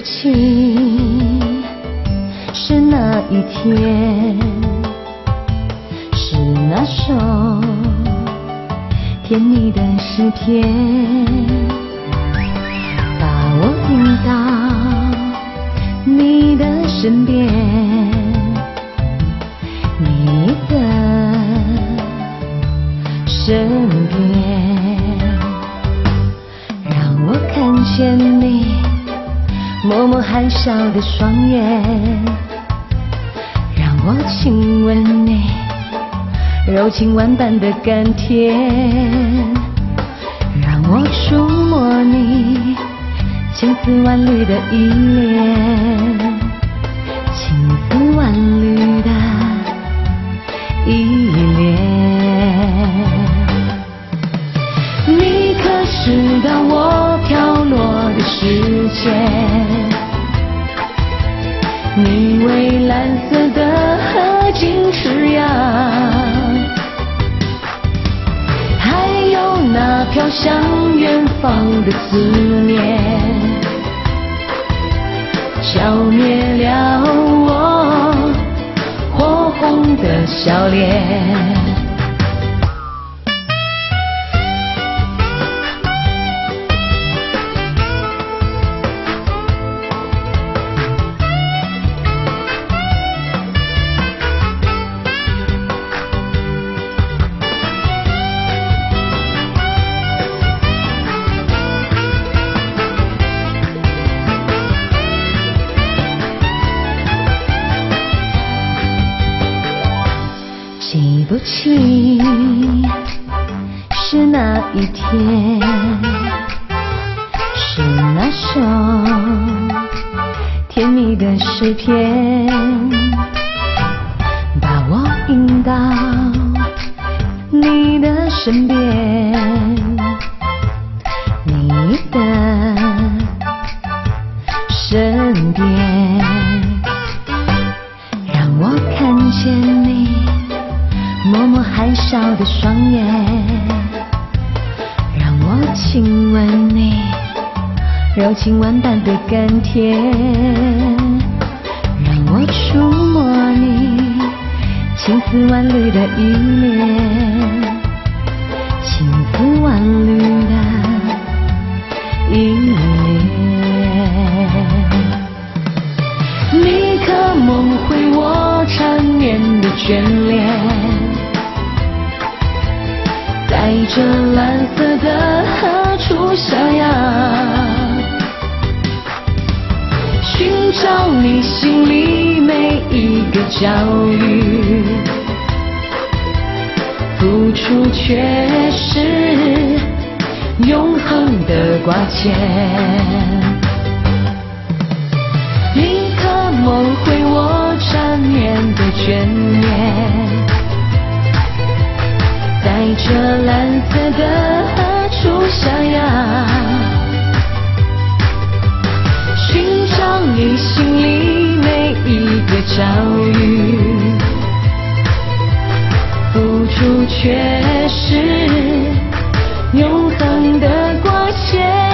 起是哪一天，是那首甜蜜的诗篇，默默含笑的双眼，让我亲吻你柔情万般的甘甜，让我触摸你千丝万缕的依恋，直到我飘落的时间？你蔚蓝色的河景翅阳，还有那飘向远方的思念，浇灭了我火红的笑脸。不清是哪一天，是那首甜蜜的诗篇，把我引到你的身边，你的身边，让我看见你。默默含笑的双眼，让我亲吻你柔情万般的甘甜，让我触摸你千丝万缕的依恋，千丝万缕的依恋。你可梦回我缠绵的眷恋？这蓝色的何处逍遥，寻找你心里每一个角域，付出却是永恒的挂牵。你可梦回我小雨，付出却是永恒的光线。